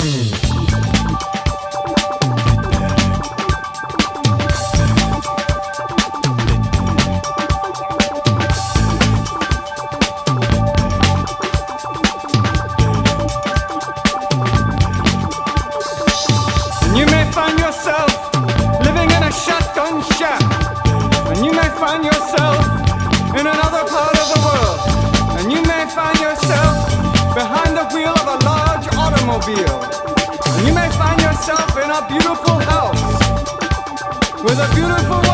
And with a beautiful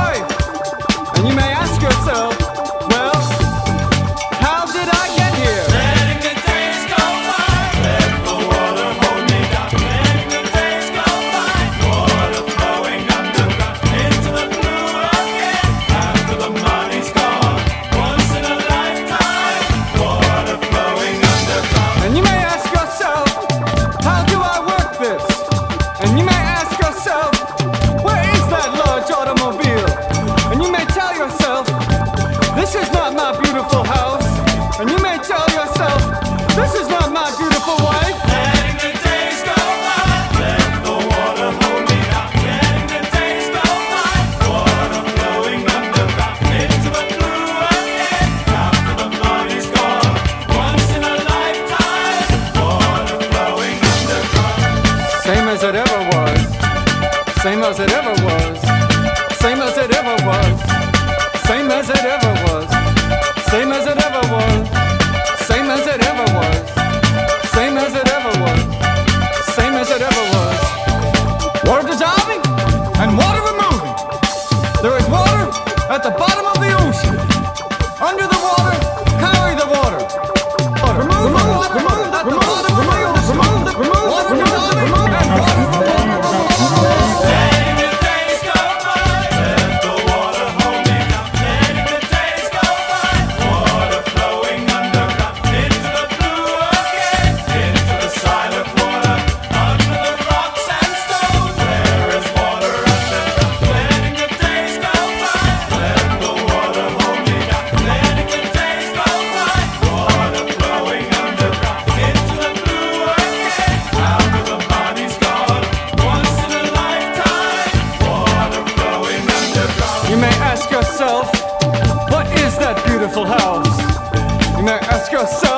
so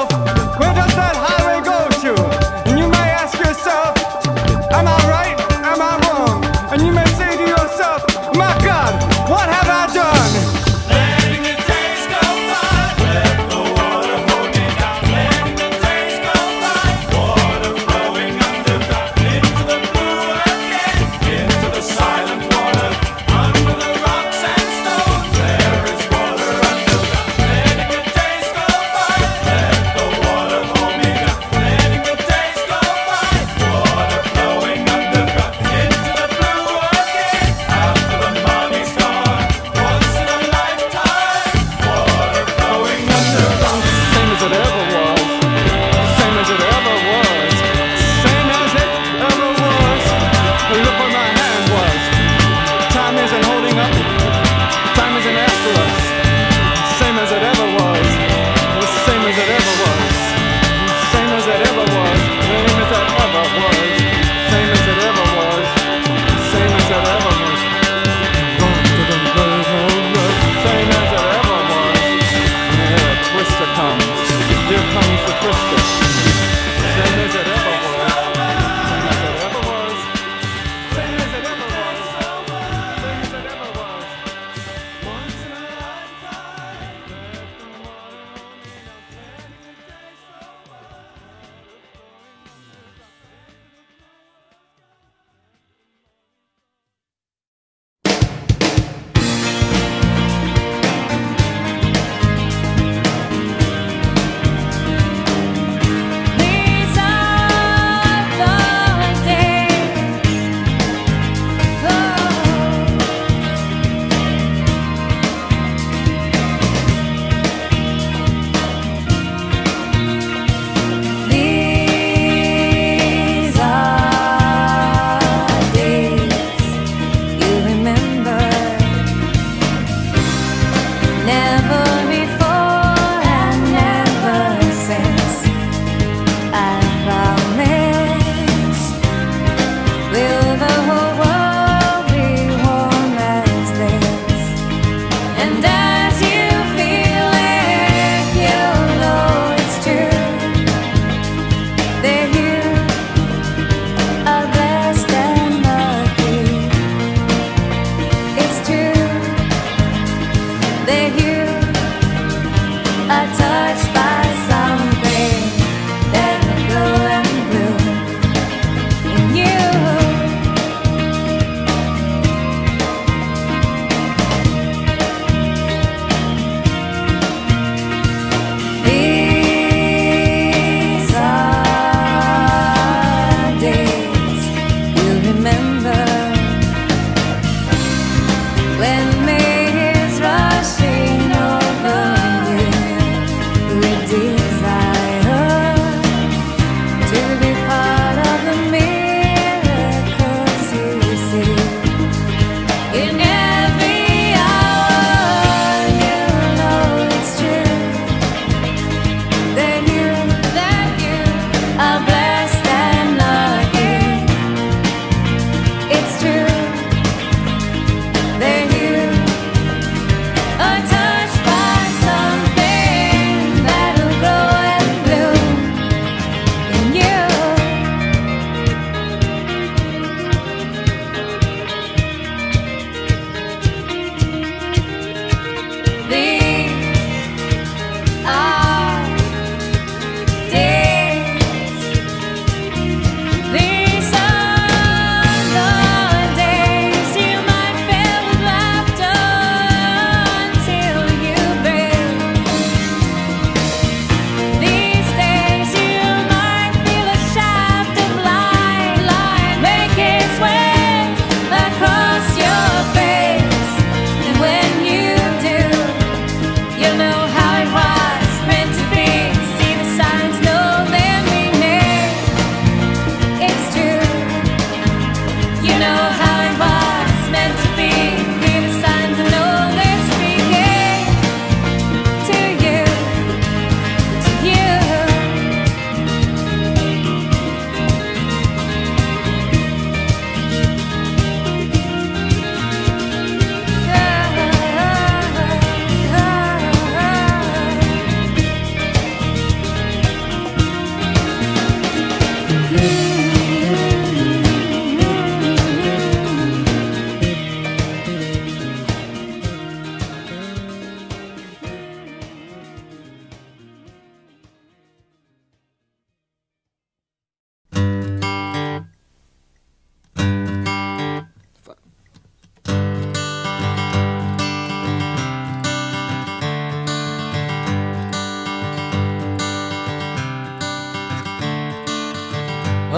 never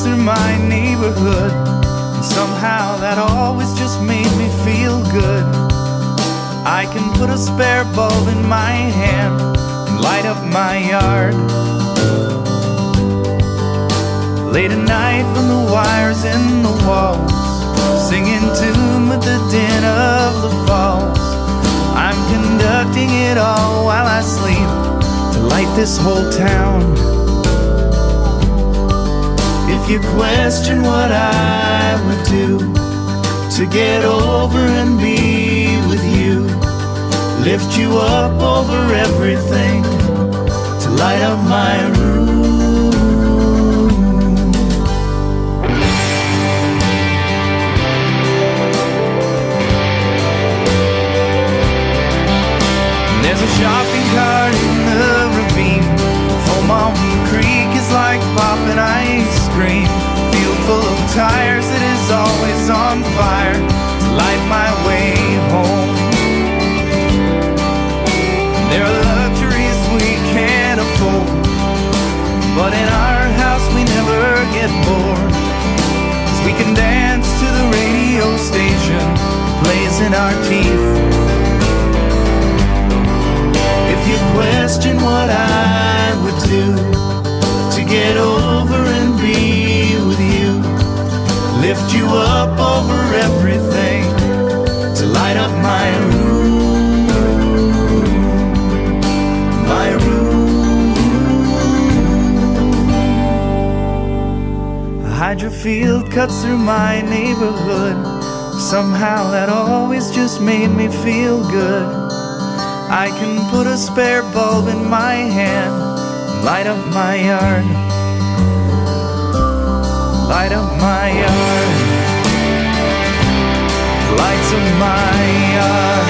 Through my neighborhood. And somehow that always just made me feel good. I can put a spare bulb in my hand and light up my yard. Late at night when the wires in the walls singing tune with the din of the falls. I'm conducting it all while I sleep to light this whole town. You question what I would do to get over and be with you, lift you up over everything to light up my room. There's a shopping cart in the ravine. Foam Creek is like popping ice cream. Field full of tires that is always on fire to lift you up over everything to light up my room, my room. A hydro field cuts through my neighborhood. Somehow that always just made me feel good. I can put a spare bulb in my hand, light up my yard, light up my yard, lights up my yard.